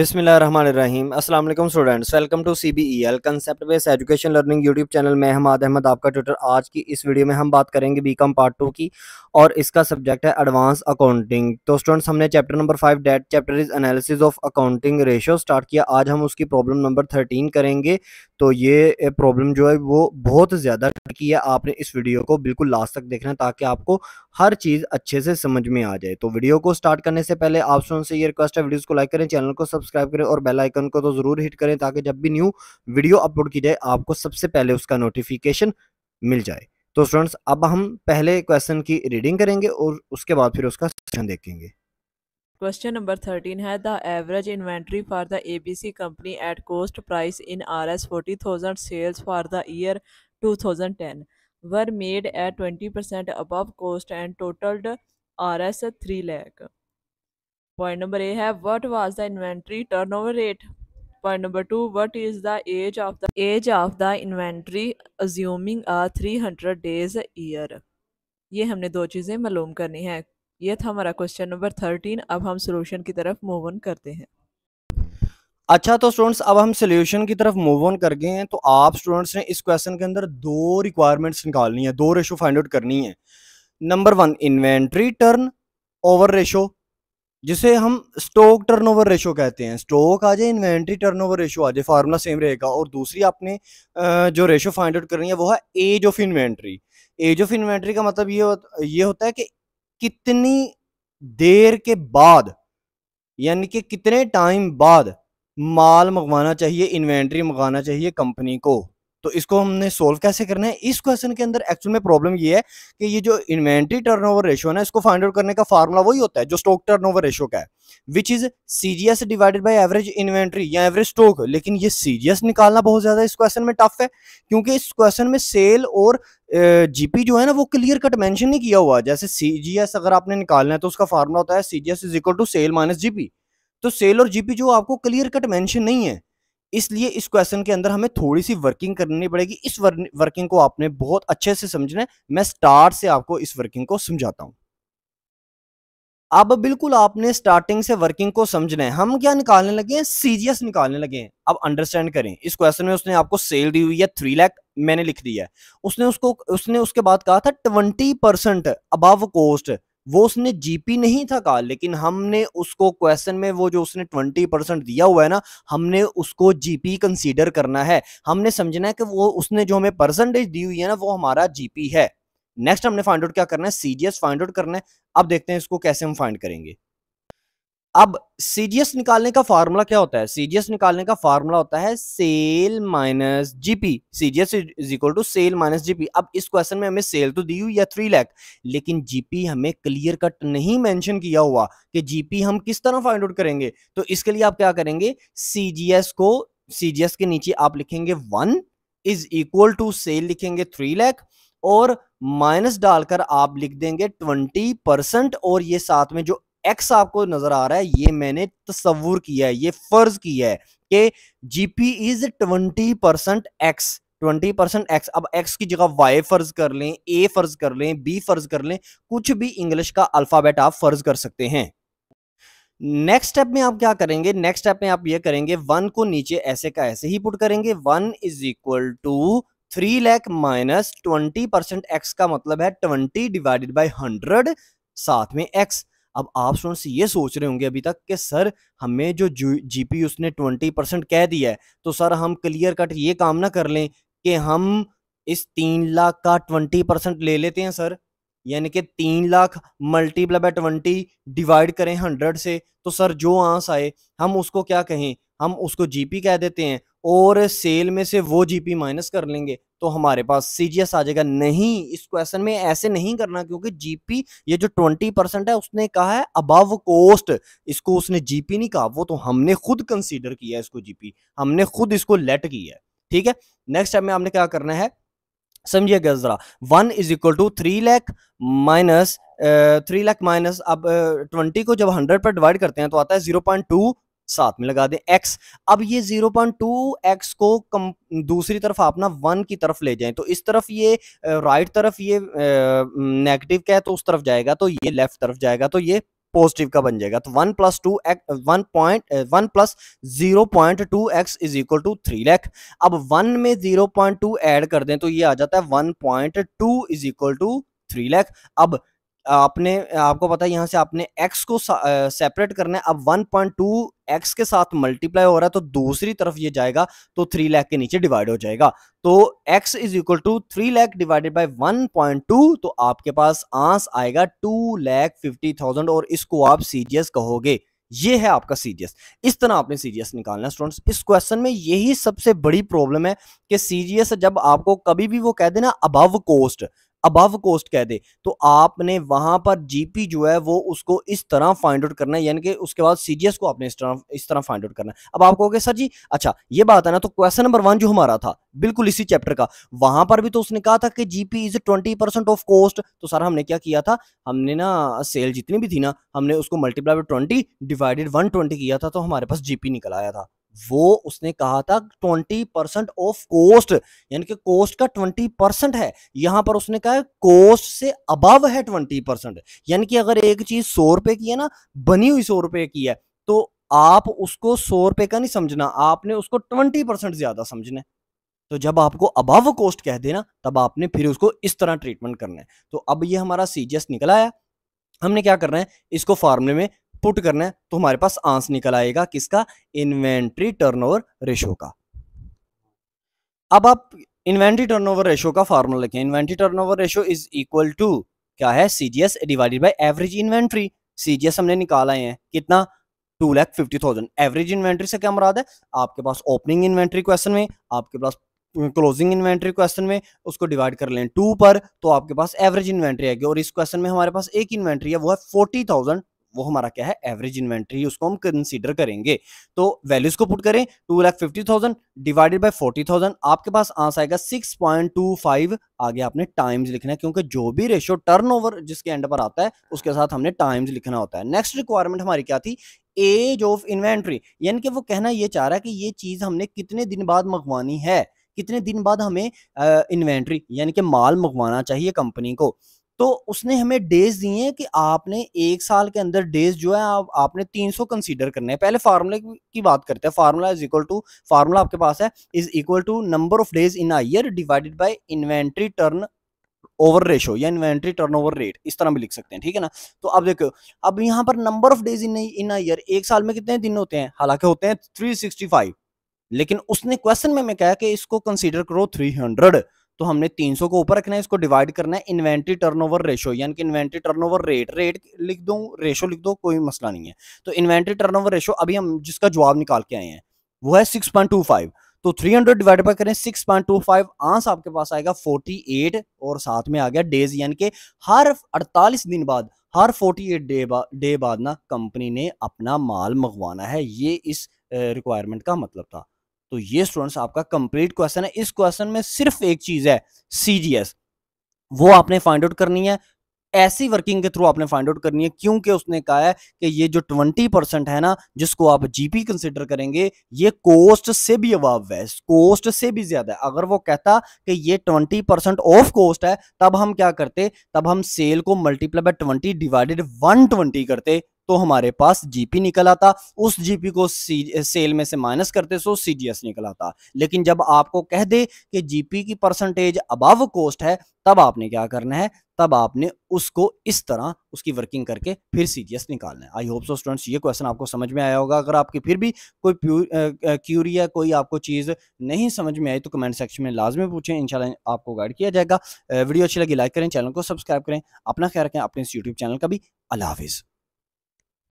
बिस्मिल्लाहिर्रहमानिर्रहीम। अस्सलाम वालेकुम students, welcome to C B E L concept base education learning YouTube channel में हमाद अहमद आपका ट्यूटर आज की इस वीडियो में हम बात करेंगे बी कॉम पार्ट टू की और इसका सब्जेक्ट है एडवांस अकाउंटिंग तो स्टूडेंट्स हमने chapter number five that chapter is analysis of accounting ratio start किया। आज हम उसकी प्रॉब्लम नंबर थर्टीन करेंगे। तो ये प्रॉब्लम जो है वो बहुत ज़्यादा की है आपने इस वीडियो को बिल्कुल लास्ट तक देखना ताकि आपको हर चीज़ अच्छे से समझ में आ जाए। तो वीडियो को स्टार्ट करने से पहले आप स्टूडेंट से ये रिक्वेस्ट है वीडियोस को लाइक करें चैनल को सब्सक्राइब करें और बेल आइकन को तो ज़रूर हिट करें ताकि जब भी न्यू वीडियो अपलोड की जाए, आपको सबसे पहले उसका नोटिफिकेशन मिल जाए। तो स्टूडेंट्स अब हम पहले क्वेश्चन की रीडिंग करेंगे और उसके बाद फिर उसका सेशन देखेंगे। क्वेश्चन नंबर थर्टीन है the average inventory for the A B C company at cost price in R S forty thousand sales for the year two thousand ten were made at twenty percent above cost and totalled R S three lakh point number A है what was the inventory turnover rate point number two what is the age of the age of the inventory assuming a three hundred days year ये हमने दो चीज़ें मालूम करनी है। ये था हमारा क्वेश्चन नंबर थर्टीन अब हम सोल्यूशन की तरफ़ मूव ऑन करते हैं। अच्छा तो स्टूडेंट्स अब हम सोल्यूशन की तरफ़ मूव ऑन कर गए हैं तो आप स्टूडेंट्स ने इस क्वेश्चन के अंदर दो रिक्वायरमेंट्स निकालनी है, दो रेशो फाइंड आउट करनी है। Number one inventory turnover ratio जिसे हम स्टॉक टर्नओवर रेशो कहते हैं। स्टॉक आ जाए इन्वेंट्री टर्नओवर रेशो आ जाए फार्मूला सेम रहेगा, और दूसरी आपने जो रेशो फाइंड आउट करनी है, वो है age of inventory age of inventory का मतलब ये ये होता है कि कितनी देर के बाद, यानी कि कितने टाइम बाद माल मंगवाना चाहिए इन्वेंट्री मंगवाना चाहिए कंपनी को? तो इसको हमने सोल्व कैसे करना है? इस क्वेश्चन के अंदर एक्चुअल में प्रॉब्लम ये है कि ये जो इन्वेंट्री टर्नओवर रेशियो है ना, इसको फाइंड आउट करने का फार्मूला वही होता है, जो स्टॉक टर्नओवर रेशियो का है which is CGS divided by average inventory या एवरेज स्टॉक लेकिन ये सीजीएस निकालना बहुत ज़्यादा इस क्वेश्चन में टफ है, क्योंकि इस क्वेश्चन में सेल और जीपी जो है ना, वो क्लियर कट मेंशन नहीं किया हुआ जैसे सीजीएस अगर आपने निकालना है तो उसका फार्मूला होता है CGS is equal to sale minus GP तो सेल और जीपी जो आपको क्लियर कट मेंशन नहीं है इसलिए इस क्वेश्चन के अंदर हमें थोड़ी सी वर्किंग करनी पड़ेगी। इस वर्किंग को आपने बहुत अच्छे से समझना है। मैं स्टार्ट से आपको इस वर्किंग को समझाता हूँ। अब बिल्कुल आपने स्टार्टिंग से वर्किंग को समझना है। हम क्या निकालने लगे हैं? सीजीएस निकालने लगे हैं। अब अंडरस्टैंड करें। इस क्वेश्चन में उसने आपको सेल दी हुई है थ्री लैख मैंने लिख दिया है। उसने उसको, उसने उसके बाद कहा था ट्वेंटी परसेंट अबव कोस्ट वो उसने जीपी नहीं था कहा, लेकिन हमने उसको क्वेश्चन में वो जो उसने ट्वेंटी परसेंट दिया हुआ है ना, हमने उसको जीपी कंसीडर करना है। हमने समझना है कि वो उसने जो हमें परसेंटेज दी हुई है ना, वो हमारा जीपी है। नेक्स्ट हमने फाइंड आउट क्या करना है? सीजीएस फाइंड आउट करना है। अब देखते हैं इसको कैसे हम फाइंड करेंगे। अब सीजीएस निकालने का फार्मूला क्या होता है? सीजीएस निकालने का फार्मूला होता है sale minus GP CGS is equal to sale minus GP अब इस क्वेश्चन में हमें सेल तो दी हुई है थ्री लैख लेकिन जीपी हमें क्लियर कट नहीं मेंशन किया हुआ कि जीपी हम किस तरह फाइंड आउट करेंगे। तो इसके लिए आप क्या करेंगे? सीजीएस को सीजीएस के नीचे आप लिखेंगे one is equal to sale लिखेंगे थ्री लैख और माइनस डालकर आप लिख देंगे ट्वेंटी परसेंट और ये साथ में जो एक्स आपको नज़र आ रहा है, ये मैंने तस्वुर किया है, ये फ़र्ज़ किया है कि GP is twenty percent X twenty percent X अब एक्स की जगह वाई फ़र्ज़ कर लें ए फ़र्ज़ कर लें बी फ़र्ज़ कर लें, कुछ भी इंग्लिश का अल्फ़ाबेट आप फ़र्ज़ कर सकते हैं। नेक्स्ट स्टेप में आप क्या करेंगे? नेक्स्ट स्टेप में आप ये करेंगे वन को नीचे ऐसे का ऐसे ही पुट करेंगे। One is equal to three lakh minus twenty percent X का मतलब है ट्वेंटी डिवाइडेड बाई हंड्रेड साथ में एक्स अब आप स्टूडेंट्स ये सोच रहे होंगे अभी तक कि सर हमें जो जीपी उसने ट्वेंटी परसेंट कह दिया है तो सर हम क्लियर कट ये काम ना कर लें कि हम इस तीन लाख का ट्वेंटी परसेंट ले लेते हैं सर। यानी कि तीन lakh multiply by twenty divide करें हंड्रेड से तो सर जो आंस आए, हम उसको क्या कहें? हम उसको जीपी कह देते हैं और सेल में से वो जीपी माइनस कर लेंगे। तो हमारे पास सीजीएस आ जाएगा। नहीं, इस क्वेश्चन में ऐसे नहीं करना, क्योंकि जीपी ये जो ट्वेंटी परसेंट है, उसने कहा है अबव कोस्ट इसको उसने जीपी नहीं कहा, वो तो हमने खुद कंसीडर किया है इसको जीपी हमने खुद इसको लेट किया है। ठीक है? नेक्स्ट टाइम में आपने क्या करना है? समझिएगा जरा। One is equal to three lakh minus three lakh minus अब ट्वेंटी को जब हंड्रेड पर डिवाइड करते हैं तो आता है ज़ीरो पॉइंट टू साथ में लगा दें x अब ये 0.2x को कम, दूसरी तरफ़ आप ना वन की तरफ़ ले जाएँ तो इस तरफ़ ये राइट तरफ़ ये नेगेटिव का है तो उस तरफ़ जाएगा तो ये लेफ़्ट तरफ़ जाएगा तो ये पॉजिटिव का बन जाएगा। तो one plus two X one point one plus zero point two X is equal to three lakh अब वन में ज़ीरो पॉइंट टू एड कर दें तो ये आ जाता है one point two is equal to three lakh अब आपने, आपको पता है यहाँ से आपने x को सेपरेट करना है। अब 1.2 x के साथ मल्टीप्लाई हो रहा है तो दूसरी तरफ़ ये जाएगा तो थ्री लैख के नीचे डिवाइड हो जाएगा। तो x is equal to three lakh divided by 1.2 तो आपके पास आंस आएगा टू लैख फिफ्टी थाउज़ेंड और इसको आप सीजीएस कहोगे। ये है आपका सीजीएस इस तरह आपने सीजीएस निकालना है स्टूडेंट्स इस क्वेश्चन में यही सबसे बड़ी प्रॉब्लम है कि सीजीएस जब आपको कभी भी वो कह देना अबव कोस्ट अबव कोस्ट कह दे तो आपने वहाँ पर जीपी जो है वो उसको इस तरह फाइंड आउट करना है, यानी कि उसके बाद सीजीएस को आपने इस तरह इस तरह फाइंड आउट करना है। अब आप कहोगे, सर जी अच्छा ये बात है ना तो क्वेश्चन नंबर वन जो हमारा था, बिल्कुल इसी चैप्टर का, वहाँ पर भी तो उसने कहा था कि GP is twenty percent of cost तो सर हमने क्या किया था, हमने ना सेल जितनी भी थी ना, हमने उसको multiply twenty divided one twenty किया था तो हमारे पास जीपी निकल आया था। वो उसने कहा था ट्वेंटी परसेंट ऑफ़ कोस्ट, यानी कि कोस्ट का ट्वेंटी परसेंट है। यहाँ पर उसने कहा कोस्ट से अबव है ट्वेंटी परसेंट। यानी कि अगर एक चीज़ सौ रुपए की है ना, बनी हुई सौ रुपए की है तो आप उसको सौ रुपए का नहीं समझना, आपने उसको ट्वेंटी परसेंट ज़्यादा समझना है। तो जब आपको अबव कोस्ट कह देना, तब आपने फिर उसको इस तरह ट्रीटमेंट करना है। तो अब ये हमारा सीजीएस निकल आया हमने क्या करना है, इसको फार्मूले में पुट करना है तो हमारे पास आंस निकल आएगा किसका? इन्वेंट्री टर्नओवर रेशो का। अब आप इन्वेंट्री टर्नओवर रेशो का फार्मूला लिखें। Inventory turnover ratio is equal to क्या है? CGS divided by average inventory. CGS हमने निकाला है। कितना? Two lakh fifty thousand. Average inventory से क्या मुराद है? आपके पास ओपनिंग इन्वेंट्री क्वेश्चन में, आपके पास क्लोजिंग इन्वेंट्री क्वेश्चन में, उसको डिवाइड कर लें टू पर तो आपके पास एवरेज इन्वेंट्री आएगी। और इस क्वेश्चन में हमारे पास एक इन्वेंट्री है, वो है फोर्टी थाउज़ेंड। वो हमारा क्या है एवरेज इन्वेंट्री उसको हम कंसीडर करेंगे। तो वैल्यूज़ को पुट करें two lakh fifty thousand divided by forty thousand आपके पास आंसर आएगा सिक्स पॉइंट टू फाइव आगे आपने टाइम्स लिखना है, क्योंकि जो भी रेशियो टर्नओवर जिसके एंड पर आता है, उसके साथ हमने टाइम्स लिखना होता है। नेक्स्ट रिक्वायरमेंट हमारी क्या थी? एज ऑफ़ इन्वेंट्री यानी कि वो कहना ये चाह रहा है कि ये चीज़ हमने कितने दिन बाद मंगवानी है? कितने दिन बाद हमें इन्वेंट्री यानी कि माल मंगवाना चाहिए कंपनी को? तो उसने हमें डेज़ दिए हैं कि आपने एक साल के अंदर डेज़ जो है आप, आपने 300 कंसीडर करने हैं। पहले फार्मूले की बात करते हैं। Formula is equal to formula आपके पास है is equal to number of days in year divided by inventory turnover ratio या इन्वेंट्री टर्नओवर रेट इस तरह भी लिख सकते हैं ठीक है ना? तो अब देखो अब यहाँ पर number of days in in year एक साल में कितने दिन होते हैं? हालाँकि होते हैं 365 लेकिन उसने क्वेश्चन में मैं कहा कि इसको कंसीडर करो 300 तो हमने 300 को ऊपर रखना है, इसको डिवाइड करना है इन्वेंट्री टर्नओवर रेशो यानी कि इन्वेंट्री टर्नओवर रेट रेट लिख दो रेशो लिख दो, कोई मसला नहीं है। तो इन्वेंट्री टर्नओवर रेशो अभी हम जिसका जवाब निकाल के आए हैं, वो है 6.25 तो 300 डिवाइड बाय करें 6.25 आंस आपके पास आएगा 48 और साथ में आ गया डेज़ यानी कि हर 48 दिन बाद, हर 48 डे बाद डे बाद ना कंपनी ने अपना माल मंगवाना है। ये इस रिक्वायरमेंट का मतलब था। तो ये स्टूडेंट्स आपका कंप्लीट क्वेश्चन है। इस क्वेश्चन में सिर्फ़ एक चीज़ है सीजीएस वो आपने फाइंड आउट करनी है। ऐसी वर्किंग के थ्रू आपने फाइंड आउट करनी है, क्योंकि उसने कहा है कि ये जो ट्वेंटी परसेंट है ना, जिसको आप जीपी कंसिडर करेंगे, ये कोस्ट से भी अभाव है कोस्ट से भी ज़्यादा है। अगर वो कहता कि ये ट्वेंटी परसेंट ऑफ़ कोस्ट है, तब हम क्या करते? तब हम सेल को multiply by twenty divided one twenty करते। तो हमारे पास जीपी निकल आता। उस जीपी को सेल में से माइनस करते सो सीजीएस निकल आता। लेकिन जब आपको कह दे कि जीपी की परसेंटेज अबव कोस्ट है, तब आपने क्या करना है? तब आपने उसको इस तरह उसकी वर्किंग करके फिर सीजीएस निकालना है। आई होप सो स्टूडेंट्स ये क्वेश्चन आपको समझ में आया होगा। अगर आपकी फिर भी कोई क्यूरी है कोई आपको चीज़ नहीं समझ में आई तो कमेंट सेक्शन में लाजमी पूछें। इंशाल्लाह आपको गाइड किया जाएगा। वीडियो अच्छी लगी लाइक करें चैनल को सब्सक्राइब करें। अपना ख्याल रखें, अपने यूट्यूब चैनल का भी। अल्लाह हाफिज़।